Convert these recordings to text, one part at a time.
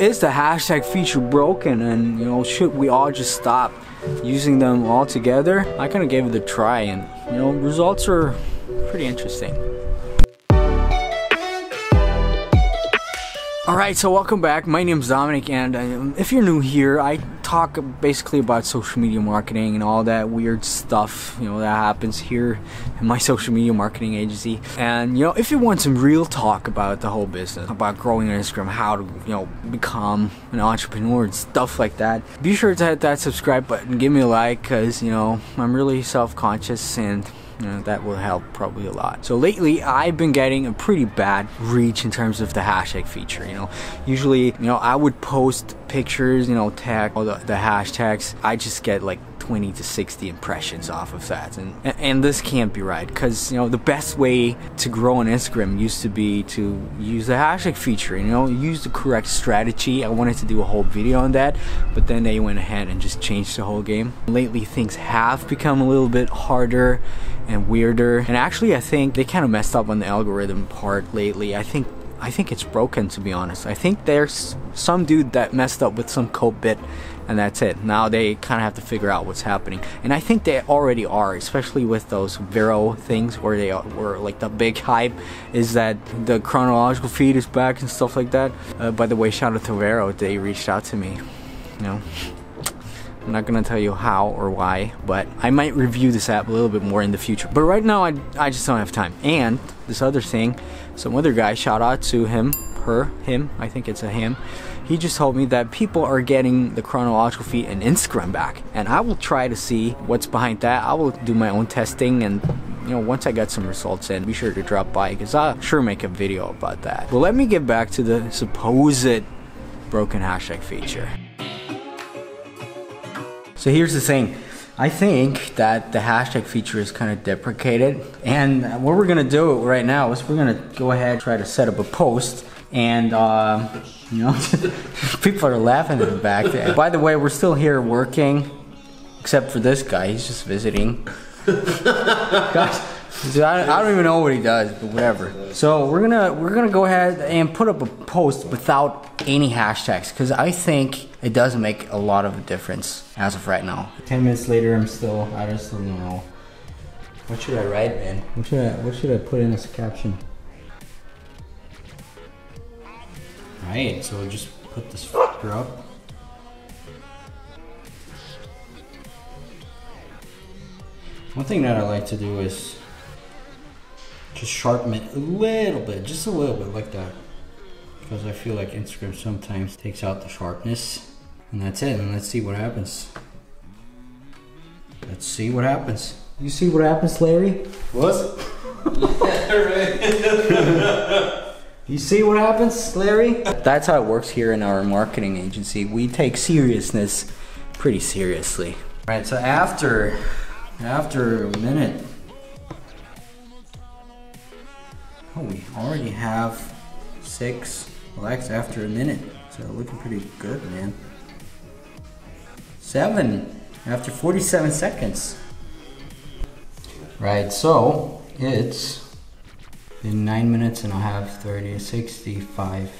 is the hashtag feature broken and you know should we all just stop using them all together? I kind of gave it a try and you know results are pretty interesting. Alright, so welcome back. My name is Dominik, and uh, if you're new here, I talk basically about social media marketing and all that weird stuff, you know, that happens here in my social media marketing agency. And, you know, if you want some real talk about the whole business, about growing on Instagram, how to, you know, become an entrepreneur and stuff like that, be sure to hit that subscribe button, give me a like, because, you know, I'm really self conscious and know, that will help probably a lot. So lately, I've been getting a pretty bad reach in terms of the hashtag feature. You know, usually, you know, I would post pictures, you know, tag all the, the hashtags. I just get like 20 to 60 impressions off of that. And and this can't be right because you know the best way to grow on Instagram used to be to use the hashtag feature you know use the correct strategy. I wanted to do a whole video on that but then they went ahead and just changed the whole game. Lately things have become a little bit harder and weirder. And actually I think they kind of messed up on the algorithm part lately. I think I think it's broken to be honest. I think there's some dude that messed up with some code bit and that's it. Now they kind of have to figure out what's happening. And I think they already are, especially with those Vero things where they were like the big hype is that the chronological feed is back and stuff like that. Uh, by the way, shout out to Vero, they reached out to me. You know, I'm not gonna tell you how or why, but I might review this app a little bit more in the future. But right now, I, I just don't have time. And this other thing, some other guy, shout out to him, her, him, I think it's a him. He just told me that people are getting the chronological feed and Instagram back. And I will try to see what's behind that. I will do my own testing and you know, once I get some results in, be sure to drop by because I'll sure make a video about that. But let me get back to the supposed broken hashtag feature. So here's the thing. I think that the hashtag feature is kind of deprecated. And what we're gonna do right now is we're gonna go ahead and try to set up a post and uh, you know, people are laughing in the back there. By the way, we're still here working, except for this guy, he's just visiting. Gosh, I, I don't even know what he does, but whatever. So we're gonna we're gonna go ahead and put up a post without any hashtags because I think it does make a lot of a difference as of right now. Ten minutes later, I'm still I just don't know. What should I write, man? What should I what should I put in as a caption? Alright, so just put this fucker up. One thing that I like to do is just sharpen it a little bit, just a little bit like that. Because I feel like Instagram sometimes takes out the sharpness. And that's it, and let's see what happens. Let's see what happens. You see what happens, Larry? What? yeah. You see what happens, Larry? That's how it works here in our marketing agency. We take seriousness pretty seriously. All right, so after after a minute, oh, we already have six likes after a minute. So looking pretty good, man. Seven after 47 seconds. Right, so it's in 9 minutes and I have 30 65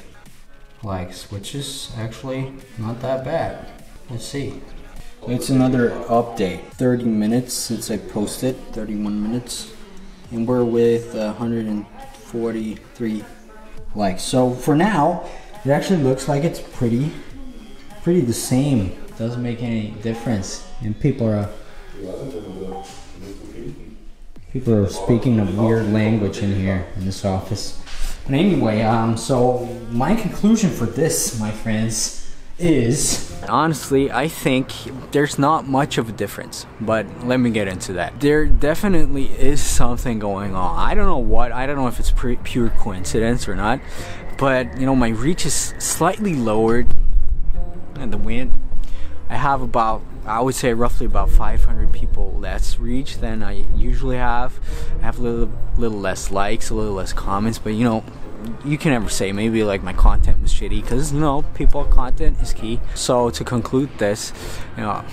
likes which is actually not that bad let's see it's another update 30 minutes since I posted 31 minutes and we're with 143 likes so for now it actually looks like it's pretty pretty the same. Doesn't make any difference. And people are People are speaking a weird language in here in this office. But anyway, um, so my conclusion for this, my friends, is honestly, I think there's not much of a difference. But let me get into that. There definitely is something going on. I don't know what. I don't know if it's pure coincidence or not. But you know, my reach is slightly lowered, and the wind. I have about I would say roughly about 500 people less reach than I usually have. I have a little, little less likes, a little less comments, but you know, you can never say maybe like my content was shitty because you know, people content is key. So to conclude this, you know,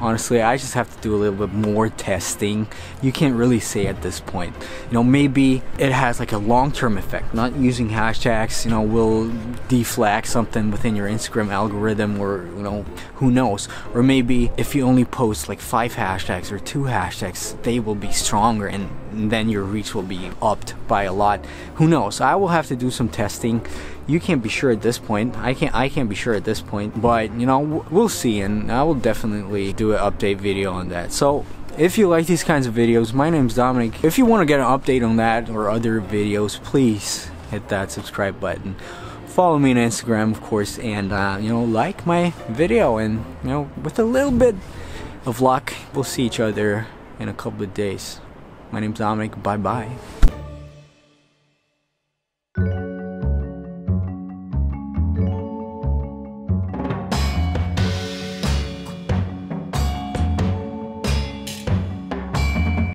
honestly, I just have to do a little bit more testing. You can't really say at this point. You know, maybe it has like a long-term effect. Not using hashtags, you know, will deflag something within your Instagram algorithm, or you know, who knows? Or maybe if you only post like five hashtags or two hashtags, they will be stronger, and then your reach will be upped by a lot. Who knows? I will have to do some testing. You can't be sure at this point. I can't. I can't be sure at this point. But you know, we'll see, and I will definitely do an update video on that. So if you like these kinds of videos, my name is Dominik. If you want to get an update on that or other videos, please hit that subscribe button. Follow me on Instagram, of course, and uh, you know, like my video. And you know, with a little bit of luck, we'll see each other in a couple of days. My name's Dominik. Bye bye.